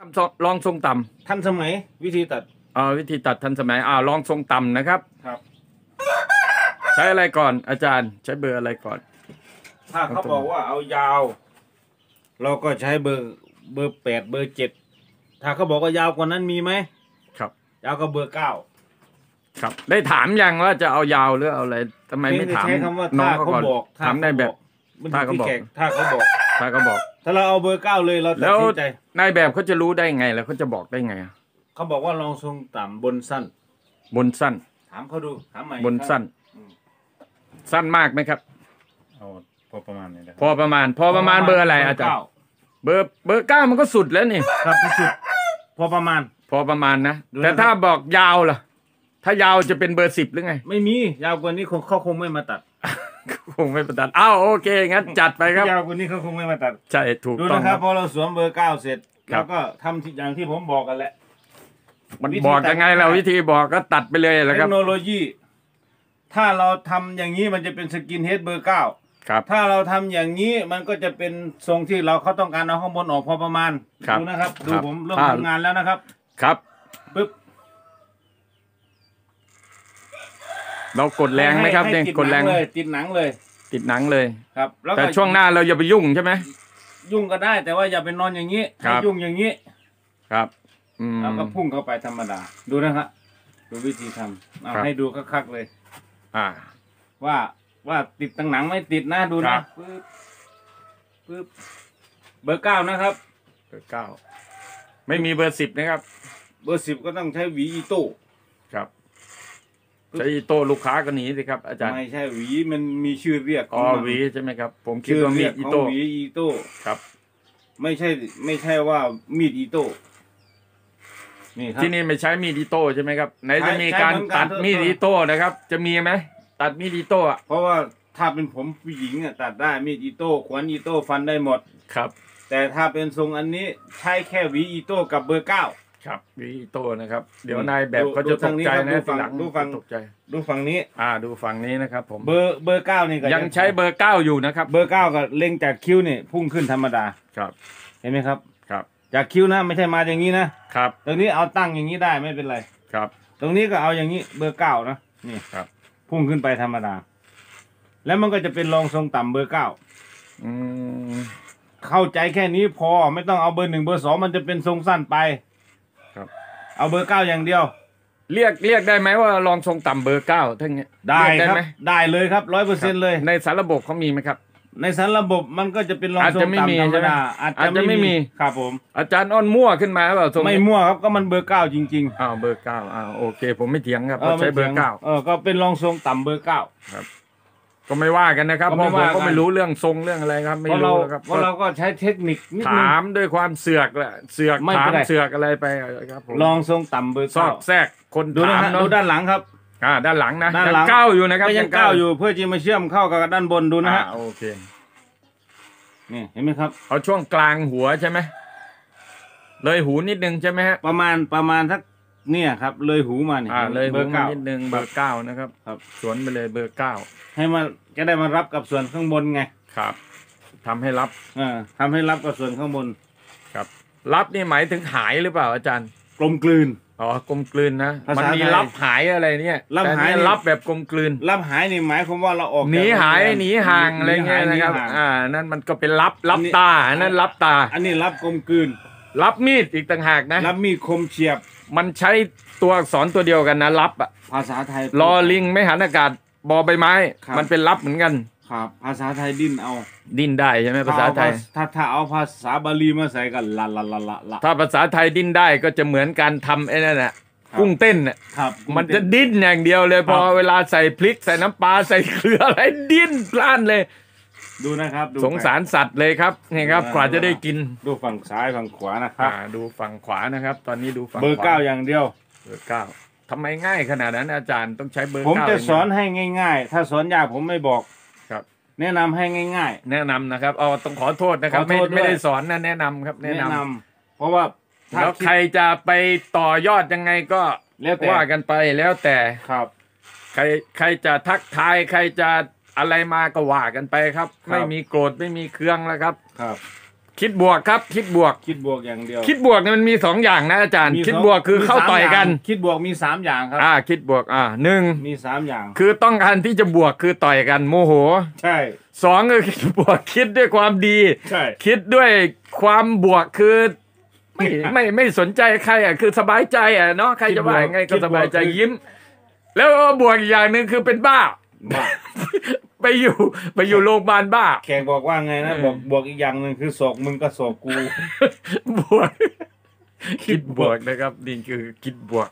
ทำทรงลองทรงต่ทันสมัยวิธีตัดำอ่าวิธีตัดทันสมัยอ่าลองทรงต่ำนะครับ ครับ ใช้อะไรก่อนอาจารย์ ใช้เบอร์อะไรก่อน ถ้าเขาบอกว่าเอายาว เราก็ใช้เบอร์เบอร์แปดเบอร์เจ็ดถ้าเขาบอกว่ายาวกว่านั้นมีไหมครับ ยาวก็เบอร์เก้าครับ ได้ถามยังว่าจะเอายาวหรือเอาอะไรทำไมไม่ถามใช้คำว่าน้อถ้างเขาเขาก่อนบอกถามได้แบบ มันถ้าอยู่เขาบอกที่แขกถ้าเขาบอก ถ้าเขาบอก ถ้าเราเอาเบอร์เก้าเลยเราตัดแล้วสินใจนายแบบเขาจะรู้ได้ไงแล้วเขาจะบอกได้ไงอะเขาบอกว่าลองทรงต่ำบนสั้น บนสั้น ถามเขาดูถามใหม่บนสั้นอืมสั้นมากไหมครับ เอาพอประมาณนี้นะคพอรับประมาณ พอประมาณเบอร์อะไรอาจารย์ เบอร์เบอร์เก้ามันก็สุดแล้วนี่ ครับที่สุด พอประมาณ พอประมาณนะ ดูนะครับแต่ถ้าบอกยาวล่ะ ถ้ายาวจะเป็นเบอร์สิบหรือไง ไม่มียาวกว่านี้คงเขาคงไม่มาตัด คงไม่ประดันอ้าวโอเคงั้นจัดไปครับยาวกว่านี้เขาคงไม่มาตัดใช่ถูกดูต้องนะคครับพอเราสวมเบอร์เก้าเสร็จครัเราก็ทำที่อย่างที่ผมบอกกันแหละ มันวิธีบอกตัด ยังไงเราง่ายวิธีบอกก็ตัดไปเลยแหละเทคโนโลยีครับ ถ้าเราทำอย่างนี้มันจะเป็นสกินเฮดเบอร์เก้าครับ ถ้าเราทำอย่างนี้มันก็จะเป็นทรงที่เราเขาต้องการเอาข้างบนออกพอประมาณครับดูนะครับ ดูครับผมเริ่มถ้าทำงานแล้วนะครับ ครับ ปึ๊บ เรากดแรงไหมครับให้เนี่ยติดกดหแรนังงเลยติดหนังเลยติดหนังเลย ครับแล้วแต่ก็ช่วงหน้าเราอย่าไปยุ่งใช่ไหม ยุ่งก็ได้ แต่ว่าอย่าไปนอนอย่างนี้ครัให้บยุ่งอย่างนี้ครับ อืม แล้วก็พุ่งเข้าไปธรรมดา ดูนะครับดูวิธีทำเอาครับ ให้ดูคักๆเลย อ่า ว่าว่าติดตั้งหนังไม่ติดนะดูครันะบ ปึ๊บปึ๊บเบอร์เก้านะครับ เบอร์เก้าไม่มีเบอร์สิบนะครับ เบอร์สิบก็ต้องใช้หวีอีโต้ครับ ใช้อีโต้ลูกค้าก็หนีสิครับอาจารย์ไม่ใช่หวีมันมีชื่อเรียกอ๋อของมันหวีใช่ไหมครับ ผมคิดชื่อว่ามีเรียกของหวีอีโต้ครับ ไม่ใช่ ไม่ใช่ว่ามีดอีโต้นี่ครับ ที่นี่ไม่ใช้มีดอีโต้ใช่ไหมครับไหนจะมีใช้การเหมือนกันตัดมีดอีโต้นะครับ จะมีไหมตัดมีดอีโต้อะเพราะว่าถ้าเป็นผมผู้หญิงอะตัดได้มีดอีโต้ขวานอีโต้ฟันได้หมด ครับ แต่ถ้าเป็นทรงอันนี้ใช้แค่หวีอีโต้กับเบอร์เก้า ครับมีอีโต้นะครับ เดี๋ยวนี่นายแบบดูเขาจะดูตทากงนี้ใจครับนะดูฝั่ทีงหลังดูฝั่งตกใจ ดูฝั่งนี้ อ่า ดูฝั่งนี้นะครับ ผมเบอร์เบอร์เก้านี่ก็ยังใช้เบอร์เก้าอยู่นะครับ เบอร์เก้าก็เล็งจากคิ้วนี่พุ่งขึ้นธรรมดาครับ เห็นไหมครับครับ จากคิ้วนะไม่ใช่มาอย่างนี้นะครับ ตรงนี้เอาตั้งอย่างนี้ได้ไม่เป็นไรครับ ตรงนี้ก็เอาอย่างนี้เบอร์เก้านะนี่ครับ พุ่งขึ้นไปธรรมดา แล้วมันก็จะเป็นรองทรงต่ำเบอร์เก้าอืมเข้าใจแค่นี้พอไม่ต้องเอาเบอร์หนึ่งเบอร์สองมันจะเป็นทรงสั้นไปครับ เอาเบอร์เก้าอย่างเดียว เรียกเรียกได้ไหมว่ารองทรงต่ำเบอร์เก้าทั้งเนี้ย เรียกได้ไหมครับ ได้เลยครับร้อยเปอร์เซ็นต์เลย ในสารระบบเขามีไหมครับ ในสารระบบมันก็จะเป็นรองทรงต่ำธรรมดา อาจจะไม่มีใช่ไหม อาจจะจะไม่มี ครับผม อาจารย์อ้อนมั่วขึ้นมาหรือเปล่าทรงไม่นี้มั่วครับก็มันเบอร์เก้าจริงอ้าวเบอร์เก้าอ้าวโอเค ผมไม่เถียงครับๆเพราะใช้เบอร์ไม่เก้าเออก็เป็นรองทรงต่ำเบอร์เก้า ก็ไม่ว่ากันนะครับก็เพไม่ราะผมว่ากันก็ไม่รู้เรื่องทรงเรื่องอะไรครับ ไม่เพราะเรารู้ครับเพราะเราก็ใช้เทคนิคนิดนึงถามด้วยความเสือกแหละเสือกไม่ถาเป็มนไรเสือกอะไรไปครับผมรองทรงต่ำเบอร์ซอเก้ากแทรกคนดูนะถามฮะเนาะดูด้านหลังครับอ่าด้านหลังนะด้านยัหลังงก้าวอยู่นะครับก็ยังก้าวอยู่เพื่อจะมาเชื่อมเข้ากับด้านบนดูนะอ่าฮะโอเคนี่เห็นไหมครับเอาช่วงกลางหัวใช่ไหมเลยหูนิดนึงใช่ไหมฮะประมาณประมาณสัก เนี่ยครับ เลยหูมาเนี่ยอ่าเลยเบหูอร์มาเก้านิดนึงเบอร์เก้านะครับครับ สวนไปเลยเบอร์เก้าให้มาจะได้มารับกับส่วนข้างบนไงครับทำให้รับเออทำให้รับกับส่วนข้างบน ครับ รับนี่หมายถึงหายหรือเปล่าอาจารย์ กลมกลืน อ๋อกลมกลืนนะ ภาษามันมีไทยรับหายอะไรเนี่ยรับแต่หายเนี่ยนี่รับแบบกลมกลืน รับหายนี่หมายความว่าเราออกหนีจากหายโรงแรมหนีห่างอะไรเงี้ยหนะครับหาอ่า นั่นมันก็เป็นรับรับอันนี้ตาอันนั้นรับตา อันนี้รับกลมกลืน รับมีดอีกต่างหากนะ รับมีดคมเฉียบ มันใช้ตัวอักษรตัวเดียวกันนะรับอะภาษาไทย รอลิงไม่หันอากาศบอใบไม้ ครับ มันเป็นรับเหมือนกัน ครับ ภาษาไทยดิ้นเอาดิ้นได้ใช่ไหมภาษาไทย ถ้าถ้าเอาภาษาบาลีมาใส่กันละละละละละ ถ้าภาษาไทยดิ้นได้ก็จะเหมือนการทำไอ้นั่นแหละครับ กุ้งเต้นน่ะครับ มันจะดิ้นอย่างเดียวเลย พอเวลาใส่พริกใส่น้ำปลาใส่เกลืออะไรดิ้นพล่านเลย ดูนะครับดูสงสารสัตว์เลยครับนี่ครับดูนะกว่าจะได้กินดูฝั่งซ้ายฝั่งขวานะครัอ่าบดูฝั่งขวานะครับ ตอนนี้ดูฝั่งเบอร์ขวเก้าอย่างเดียว เบอร์เก้าทำไมง่ายขนาดนั้นอาจารย์ต้องใช้เบอร์ผมเก้าจะย่างสอนให้ง่าย ๆ ถ้าสอนยากผมไม่บอก ครับ แนะนำให้ง่าย แนะนำนะครับเอาต้องขอโทษนะครับ ขอไม่โทษด้วย ไม่ได้สอนนะแนะนำครับๆ แนะแนะนำนำเพราะว่าถ้าแล้วดใครจะไปต่อยอดยังไงก็แล้วแต่ ว่ากันไปแล้วแต่ ครับ ใครใครจะทักทายใครจะ อะไรมาก็ว่ากันไปครับครับไม่มีโกรธไม่มีเคืองแล้วครับ ครับ คิดบวกครับ คิดบวก คิดบวกอย่างเดียว คิดบวกเนี่ยมันมีสองอย่างนะอาจารย์ มีคิดสงบวกคือมีเข้าสมต่อยกันางคิดบวกมีสามอย่างครับ อ่า คิดบวกอ่าหนึ่งมีสามอย่าง คือต้องการที่จะบวกคือต่อยกันโมโหใช่ สองคือคิดบวกคิดด้วยความดี ใช่ คิดด้วยความบวกคือไม่ไม่ไม่สนใจใครอะคือสบายใจอะเนาะใครจะว่ายังไงก็สบายใจยิ้ม แล้วก็บวกอีกอย่างหนึ่งคือเป็นบ้า บ้าไปอยู่ ไปอยู่โรงพยาบาลบ้า แขกบอกว่าไงนะเออบอกบวกอีกอย่างหนึ่งคือศอกมึงก็ศอกกูบวกคิดบวกนะครับนี่คือคิดบวก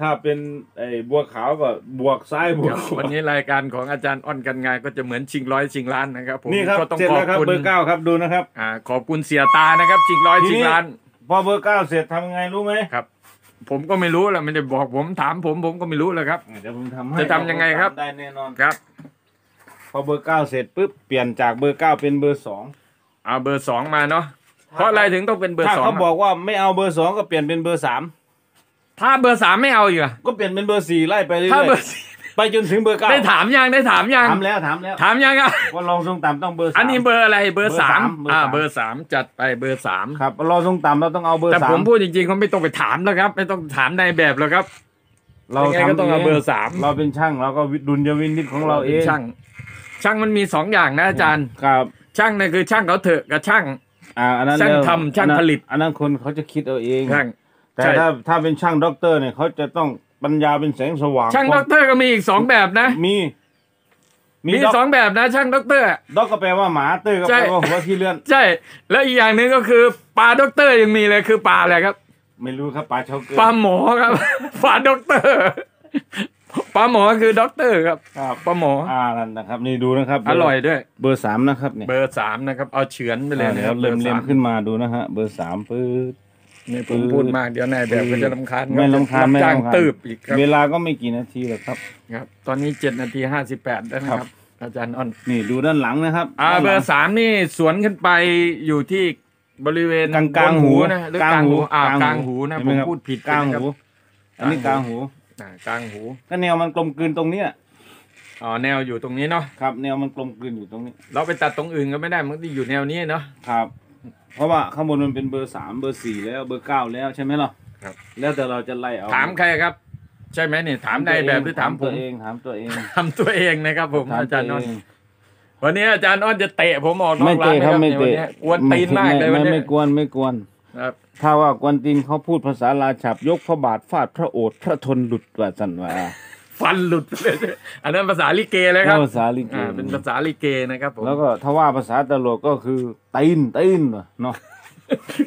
ถ้าเป็นไอ้บัวขาวก็บวกซ้ายบวคกรับขวาวันนี้รายการของอาจารย์อ้อนกันงานก็จะเหมือนชิงร้อยชิงล้านนะครับผมนี่ครับก็ต้องเสร็จขอแล้บวครับคุณเบอร์เก้าครับดูนะครับ อ่า ขอบคุณเสียตานะครับ ชิงร้อยทีนี้ชิงล้าน พอเบอร์เก้าเสร็จทำไงรู้ไหมครับ ผมก็ไม่รู้แหละไม่ได้บอกผมถามผมผมก็ไม่รู้เลยครับ เดี๋ยวผมทำให้จะทำยังไงครับ ได้แน่นอนครับ พอเบอร์เก้าเสร็จปุ๊บเปลี่ยนจากเบอร์เก้าเป็นเบอร์สองเอาเบอร์สองมาเนาะเพราะอะไรถึงต้องเป็นเบอร์สอง ถ้าเขาบอกว่าไม่เอาเบอร์สองก็เปลี่ยนเป็นเบอร์สามถ้าเบอร์สามไม่เอาอยู่อะก็เปลี่ยนเป็นเบอร์สี่ไล่ไปเรื่อยๆ ถ้าเบอร์สี่ ไปจนถึงเบอร์เก้าได้ถามยังได้ถามยังถามแล้วถามแล้วถามยังอะว่ารองทรงต่ำต้องเบอร์สามอันนี้เบอร์อะไรเบอร์สาม เบอร์สามอ่าเบอร์สาม เบอร์สามจัดไปเบอร์สามครับรองทรงต่ำเราต้องเอาเบอร์สาม แต่ผมพูดจริงๆเขาไม่ต้องไปถามแล้วครับ ไม่ต้องถามนายแบบแล้วครับ เรายังไงก็ต้องเอาเบอร์สามเราเป็นช่างเราก็ดุลยพินิจของเราเองช่าง ช่างมันมีสองอย่างนะอาจารย์ครับ ช่างเนี่ยคือช่างเขาเถอะกับช่างอ่าอันนั้นช่างเรื่องทำช่างผลิต อันนั้นคนเขาจะคิดเอาเองช่างแต่ใช่ถ้าถ้าเป็นช่างด็อกเตอร์เนี่ยเขาจะต้อง ปัญญาเป็นแสงสว่างช่างด็อกเตอร์ก็มีอีกสองแบบนะ มี มีด็อกสองแบบนะ ช่างด็อกเตอร์ dog ก็แปลว่าหมาเตอร์ก็ใช่แปลว่าหัวที่เลื่อน ใช่ แล้วอีกอย่างหนึ่งก็คือปลาด็อกเตอร์ยังมีเลยคือปลาอะไรครับ ไม่รู้ครับปลาเชาเกิปลาหมอครับปลาด็อกเตอร์ปลาหมอคือด็อกเตอร์ครับครับปลาหมออ่านั่นนะครับ นี่ดูนะครับอร่อยด้วย เบอร์สามนะครับเนี่ยเบอร์สามนะครับ เอาเฉือนไปเลยอ่านะเดี๋คยรัวบเล็มบอร์เล็สามขึ้นมาดูนะฮะเบอร์สามปื๊ด นี่ผมพูดมากเดี๋ยวนายแบบก็จะรำคาญไม่รำคาญไม่จ้างรำคาญตืบอีกครับ เวลาก็ไม่กี่นาทีหรอกครับ ครับ ตอนนี้เจ็ดนาทีห้าสิบแปดแล้วนะคครัรับบอาจารย์อ้อนนี่ดูด้านหลังนะครับอ่าด้านเบหอลังร์สามนี่สวนขึ้นไปอยู่ที่บริเวณกลางกลางบนหูนะหรือกลางหูอ่ากลางหูนะเห็ผไหมครับ ผมพูดผิดนะครับ กลางหู อันนี้กลางหูอ่ากลางหูก็แนวมันกลมกลืนตรงเนี้ยอ๋อแนวอยู่ตรงนี้เนาะครับ แนวมันกลมกลืนอยู่ตรงนี้ เราไปตัดตรงอื่นก็ไม่ได้มันต้องอยู่แนวนี้เนาะครับ เพราะว่าข้างบนมันเป็นเบอร์สามเบอร์สี่แล้วเบอร์เก้าแล้วใช่ไหมล่ะครับ แล้วแต่เราจะไล่เอาถามใครครับ ใช่ไหมเนี่ยถามนายแบบหรือถามผตัวเองถามตัวเองถามตัวเองนะครับ ผมถามอาจารย์อ้อน ตัวเองวันนี้อาจารย์อ้อนจะเตะผมออกนอไม่กร้านเตะนะคครัรับบไม่ในวันเตะนี้กวนตีนมากเลยวันไม่นี้ไม่กวนไม่กวน ครับ ถ้าว่ากวนตีนเขาพูดภาษาลาฉับยกพระบาทฟาดพระโอษฐ์พระทนหลุดว่าสันว่า ฟันหลุดไปเลยอันนั้นภาษาลิเกเลยครับภาษาลิเกอ่าเป็นภาษาลิเกนะครับผมแล้วก็ถ้าว่าภาษาตลกก็คือตีนตีนว่ะเนาะ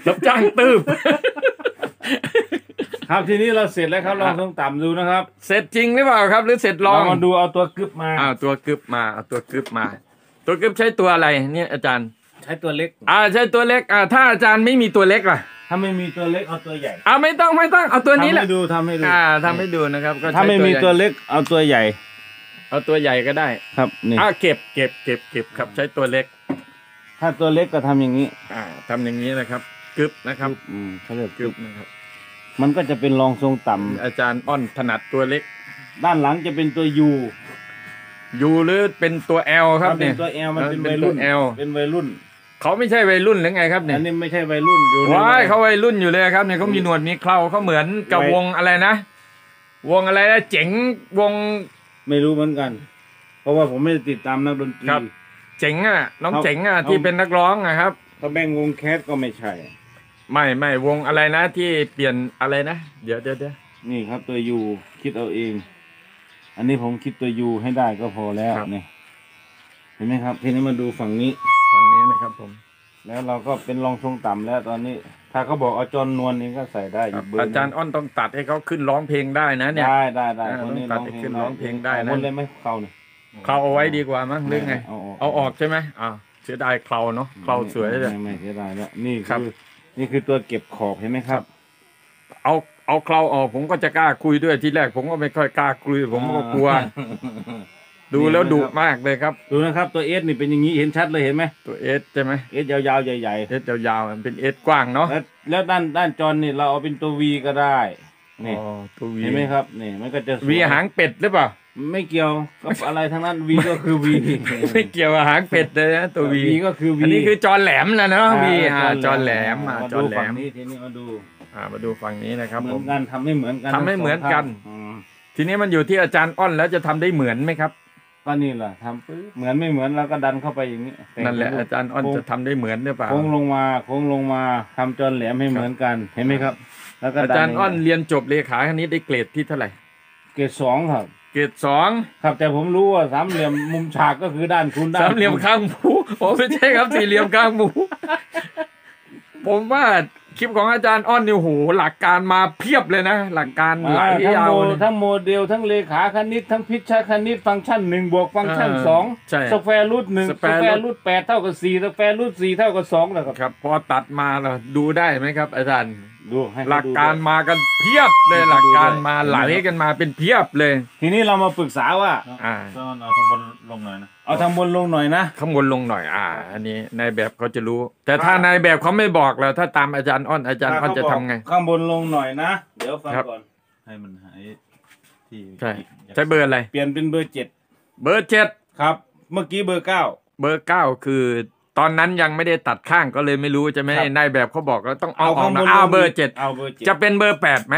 รับจ้างตืบครับทีนี้เราเสร็จแล้วครับลองทรงต่ำดูนะครับ เสร็จจริงหรือเปล่าครับ หรือเสร็จลลอองงมาดูเอาตัวกึบมาอ่าตัวกึบมาเอาตัวกึบมา ตัวกึบใช้ตัวอะไรเนี่ยอาจารย์ ใช้ตัวเล็ก อ่าใช้ตัวเล็กอ่าถ้าอาจารย์ไม่มีตัวเล็กล่ะ ถ้าไม่มีตัวเล็กเอาตัวใหญ่อ่าไม่ต้องไม่ต้องเอาตัวนี้แหละทำให้ดูทำให้ดูอ่าทำให้ดูนะครับก็ใช้ถ้าไม่มีใหญ่ตัวเล็กเอาตัวใหญ่ เอาตัวใหญ่ก็ได้ครับนี่อ่าเก็บเก็บเก็บเก็บครับใช้ตัวเล็กถ้าตัวเล็กก็ทำอย่างนี้อ่าทำอย่างนี้นะครับกึบนะครับอืมเขาเรียกกึกึบบนะครับ มันก็จะเป็นรองทรงต่ำอาจารย์อ้อนถนัดตัวเล็กด้านหลังจะเป็นตัวยูยูหรือเป็นตัวแอลครับถ้าเป็เนี่นย ตัวแอลมันเป็นเป็วันยตัวรุ่น L เป็นวัยรุ่น เขาไม่ใช่วัยรุ่นหรือไงครับเนี่ยอันนี้ไม่ใช่วัยรุ่นอยู่ในว้ายวัเขาวัยรุ่นอยู่เลยครับเนี่ยเขามีหนวดมีเคราเขาเหมือนกับวัยวงอะไรนะ วงอะไรนะเจ๋งวงไม่รู้เหมือนกัน เพราะว่าผมไม่ได้ติดตามนักดนตรีครับเจ๋งอะ น้องเขาเจ๋งอะเขาที่เป็นนักร้องอะครับถ้าแบ่งวงแคสก็ไม่ใช่ ไม่ไม่วงอะไรนะ ที่เปลี่ยนอะไรนะเดี๋ยวเดี๋ยวเดี๋ยวนี่ครับตัวยูคิดเอาเอง อันนี้ผมคิดตัวยูให้ได้ก็พอแล้วนี่เห็นไหมครับ ทีนี้มาดูฝั่งนี้ ฝั่งนี้นะครับผม แล้วเราก็เป็นรองทรงต่ำแล้วตอนนี้ ถ้าเขาบอกเอาจอนนวลนี่ก็ใส่ได้คอีรับกเบอร์อาจารย์อ้อนต้องตัดให้เขาขึ้นร้องเพลงได้นะเนี่ย ได้ได้ได้อ่าคนนี้ต้ร้อองงตัดให้เพลขึ้งนร้องเพลงได้นะหมดเลยไหมเขาเนี่ย เขาเอาไว้ดีกว่ามั้งหรือไง เอาออก เอาออกใช่ไหมอ่าวเสียดายเคราเนาะเคราสวยเลย ไม่ไม่เสียดายแล้วนี่ครับ คือนี่คือตัวเก็บขอบเห็นไหมครับ เอาเอาเคราออกผมก็จะกล้าคุยด้วยที่แรก ผมก็ไม่ค่อยกล้าคุยผมก็กลัว ดูแล้วดุมากเลยครับ ดูนะครับตัวเอสนี่เป็นอย่างนี้เห็นชัดเลยเห็นไหมตัวเอสใช่ไหมเอสยาวๆใหญ่เอสยาวๆมันเป็นเอสกว้างเนาะๆแล้วแล้วด้านด้านจอนนี่เราเอาเป็นตัววีก็ได้นี่อ๋อตัววีเห็นไหมครับนี่มันก็จะสวยวีหางเป็ดหรือเปล่าไม่เกี่ยวกับอะไรทั้งนั้นวีก็คือวีไม่เกี่ยวกับหางเป็ดเลยนะตัววีก็คือวีอันนี้คือจอแหลมแล้วเนาะวีอ่าจอแหลมอ่ามาจดูอแหลฝั่งมนี้ทีนี้มาดูอ่ามาดูฝั่งนี้นะครับเหมืผอนมกันทำไม่เหมือนกันทำไม่เหมือนกันทั้งสงข้างอืมทีนี้มันอยู่ที่อาจารย์อ้อนแล้วจะทำได้เหมือนไหมครับ ก็นี่แหละทำปึ๊บเหมือนไม่เหมือนเราก็ดันเข้าไปอย่างนี้นั่นแหละอาจารย์อ้อนจะทำได้เหมือนหรือเปล่าโค้งลงมาโค้งลงมาทำจนแหลมให้เหมือนกันเห็นไหมครับ แล้วก็อาดันจารย์อ้อนเรียนจบเลขาคณิตได้เกรดที่เท่าไหร่ เกรดสองครับ เกรดสองครับแต่ผมรู้ว่าสามเหลี่ยมมุมฉากก็คือด้านคุณด้านสามเหลี่ยมคุณข้างหมูโอ้ไม่ใช่ครับสี่เหลี่ยมข้างหมูผมว่า คลิปของอาจารย์อ้อนนี่โอ้โหหลักการมาเพียบเลยนะ หลักการไหลอ่าทั้งยาโมวเลยทั้งโมเดลทั้งเรขาคณิต ทั้งพิชชาคณิตฟังก์ชันหนึ่งบวกฟังก์ชันเออสองใช่สแควร์รูทหนึ่งส square แคว root ร์รูทแปดเท่ากับสี่สแควร์รูทสี่เท่ากับสองนะครับครับพอตัดมาเราดูได้ไหมครับ อาจารย์ ดูให้เขาดูด้วย หลักการมากันเพียบเลยให้หเขาดูด้วย หลักการมาเห็นไหมไหลกันมาเป็นเพียบเลย ทีนี้เรามาปรึกษาว่าอ่าต้องเอาทางบนลงหน่อยนะเอาทางบนลงหน่อยนะข้างบนลงหน่อย อ่า อันนี้นายแบบเขาจะรู้ แต่ถ้านายแบบเขาไม่บอกแล้ว ถ้าตามอาจารย์อ้อนอาจารย์อ้อนจะทำไง ข้างบนลงหน่อยนะเดี๋ยวฟังครับก่อนให้มันหายที่ใช่อยากใช้เบอร์อะไรเปลี่ยนเป็นเบอร์เจ็ดเบอร์เจ็ดครับ เมื่อกี้เบอร์เก้าเบอร์เก้าคือ ตอนนั้นยังไม่ได้ตัดข้างก็เลยไม่รู้จะไหนครับนายแบบเขาบอกแล้วต้องเอาออข้างบนนะอ้าวลงเบอร์เจ็ดเอาเบอร์เจ็ดจะเป็นเบอร์แปดไหม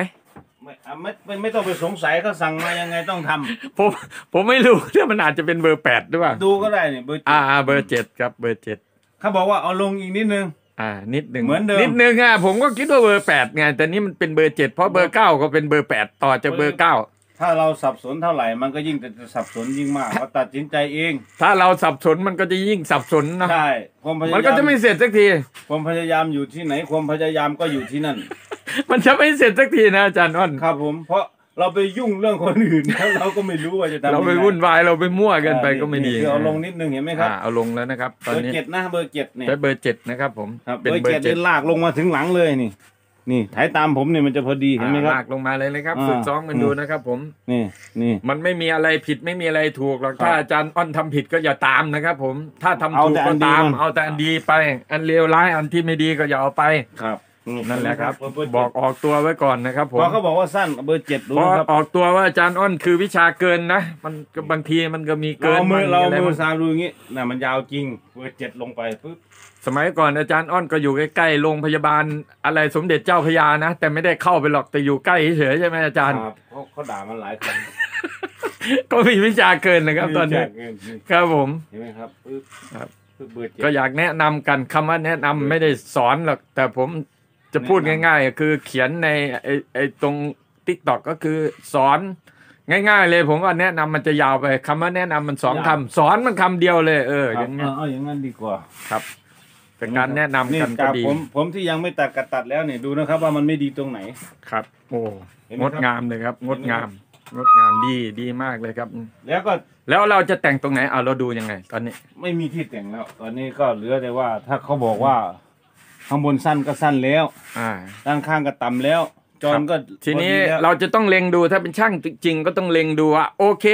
ไม่อะไม่ไม่ไม่ต้องไปสงสัยเขาสั่งมายังไงต้องทำผมผมไม่รู้เนี่ยมันอาจจะเป็นเบอร์แปดหรือเปล่าดูก็ได้เนี่ยเบอร์เจ็ดอ่าอ่าเบอร์เจ็ดครับเบอร์เจ็ดเขาบอกว่าเอาลงอีกนิดนึงอ่า นิดหนึ่งเหมือนเดิมนิดหนึ่งอะผมก็คิดว่าเบอร์แปดไงแต่นี่มันเป็นเบอร์เจ็ดเพราะเบอร์เก้าก็เป็นเบอร์แปดต่อจากเบอร์เก้า ถ้าเราสับสนเท่าไหร่มันก็ยิ่งจะสับสนยิ่งมากเราตัดสินใจเองถ้าเราสับสนมันก็จะยิ่งสับสนเนาะใช่ความพยายามมันก็จะไม่เสร็จสักที ความพยายามอยู่ที่ไหน ความพยายามก็อยู่ที่นั่น มันจะไม่เสร็จสักทีนะอาจารย์อ้อนครับผมเพราะเราไปยุ่งเรื่องคนอื่นแล้วเราก็ไม่รู้ว่าจะทำเราไปยังไงวุ่นวายเราไปมั่วกันไปก็ไม่ดีคือเอาลงนิดนึงเห็นไหมครับอ่าเอาลงแล้วนะครับตเบอร์เจ็ดนะเบอร์เจ็ดเนี่ยใช้เบอร์เจ็ดนะครับผมครับเป็นเบอร์เจ็ดเบอร์เจ็ดนี่ลากลงมาถึงหลังเลยนี่ นี่ถ่ายตามผมเนี่ยมันจะพอดีเห็นไหมครับ ลากลงมาเลยเลยครับอ่าฝึกซ้อมกันดูนะครับ ผม นี่นี่ มันไม่มีอะไรผิดไม่มีอะไรถูกหรอกครับถ้าอาจารย์อ้อนทำผิดก็อย่าตามนะครับ ผม ถ้าทำถูกแต่อัก็นดีตามมันเอาแต่อันดีเอาแต่อันดีไป อันเลวร้ายอันที่ไม่ดีก็อย่าเอาไปครับ นั่นแหละครับเบอร์เจ็ดบอกออกตัวไว้ก่อนนะครับผมพอเขาบอกว่าสั้นเบอร์เจ็ดดูเพราะนะครับออกตัวว่าอาจารย์อ้อนคือวิชาเกินนะ มันก็บางทีมันก็มีเราเกินเอามือบ้งเราอะไรมืบ้าองซามดูอย่างงี้น่ะมันยาวจริงเบอร์เจ็ดลงไปปุ๊บสมัยก่อนอาจารย์อ้อนก็อยู่ใกล้ๆโรงพยาบาลอะไรสมเด็จเจ้าพระยานะ แต่ไม่ได้เข้าไปหรอกแต่อยู่ใกล้เฉยๆใช่ไหมอาจารย์ครับเขาเขาด่ามันหลายคนก็มีวิชาเกินนะครับ ตอนนี้เงินนี่ครับผมเห็นไหมครับปึ๊บครับปึ๊บเบอร์เจ็ดก็อยากแนะนำกันคำว่าแนะนำไม่ได้สอนหรอกแต่ผม จะพูดแนะนำง่าย ๆ คือเขียนในไอ้ไอ้ตรงทิกตอกก็คือสอนง่ายๆเลยผมว่าแนะนำมันจะยาวไปคำว่าแนะนำมันสองคำสอนมันคำเดียวเลย เออคอรับย่างเงี้ยเอาเอาอย่างนั้นดีกว่าครับเป็นการแนะนำกันก็จากดีผมผมที่ยังไม่ตัดกัดตัดแล้วเนี่ยดูนะครับ ว่ามันไม่ดีตรงไหนครับ โอ้เห็นไหงมดครับงามเลยครับ งดเห็นไหมงาม งดงามดีดีมากเลยครับ แล้วก็แล้วเราจะแต่งตรงไหนเอาเราดูยังไง ตอนนี้ ไม่มีที่แต่งแล้ว ตอนนี้ก็เหลือแต่ว่า ถ้าเขาบอกว่า ข้างบนสั้นก็สั้นแล้ว อ่า ด้านข้างก็ต่ำแล้ว จอนก็ทีนี้พอดีแล้วเราจะต้องเล็งดูถ้าเป็นช่างจริงๆก็ต้องเล็งดูว่าโอเค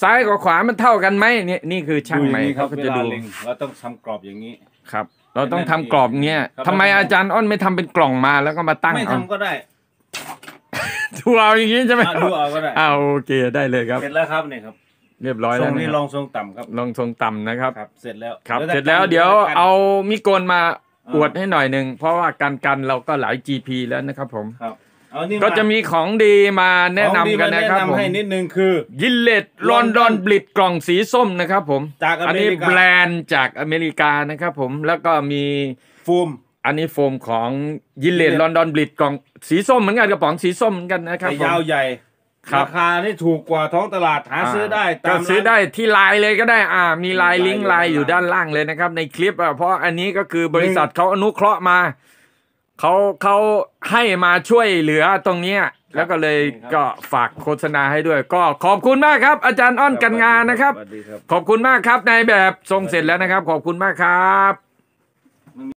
ซ้ายกับขวามันเท่ากันไหมนี่นี่คือช่างดูใหอย่ม่นี้ครัเขาบก็เวจะลาดูเล็งเราต้องทำกรอบอย่างนี้ ครับ เราต้องทำกรอบเงี้ยครับ ทำไมอาจารย์อ้อนไม่ทำเป็นกล่องมาแล้วก็มาตั้งไม่เอาทำก็ได้ดูเอาอย่างนี้ใช่ไหมอะดูเอาก็ได้อ้าวโอเคได้เลยครับ เสร็จแล้วครับเนี่ยครับเรียบร้อยทรแล้วงนะนี้คลรับองทรงต่ำครับลองทรงต่ำนะครับ ครับ เสร็จแล้วครับหอต่เสร็จแล้วกันเดี๋ยวหลืแต่กันเอามิโกนมา อ่าอวดให้หน่อยหนึ่งเพราะว่าการกันเราก็หลาย GP แล้วนะครับผมครับเอานี่ก็จะมีของดีมาแนะนำของดีกันมานะครับแนะผมนำให้นิดนึงคือ ยินเลตลอนดอนบลิดกล่องสีส้มนะครับผมจากออันเมนี้ริกาแบรนด์จากอเมริกานะครับผมแล้วก็มีฟูมอันนี้โฟมของยิลเลตต์ Gillette London Bridge กล่องสีส้มเหมือนกันกระป๋องสีส้มเหมือนกันนะครับแต่ผมยาวใหญ่ ครับ ราคาที่ถูกกว่าท้องตลาดหาซื้อได้ตามร้าน ก็ซื้อได้ที่ไลน์เลยก็ได้อ่ามีไลน์มีลิงก์ไลไลน์อยู่ด้านล่างเลยนะครับ ในคลิปอะเพราะอันนี้ก็คือบริษัทเขาอนุเคราะห์มาเขาเขาให้มาช่วยเหลือตรงเนี้ยแล้วก็เลยก็ฝากโฆษณาให้ด้วย ก็ขอบคุณมากครับ อาจารย์อ้อนกันงานะครับ สวัสดีครับ ขอบคุณมากครับนายแบบทรงเสร็จแล้วนะครับ ขอบคุณมากครับ